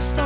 Stop.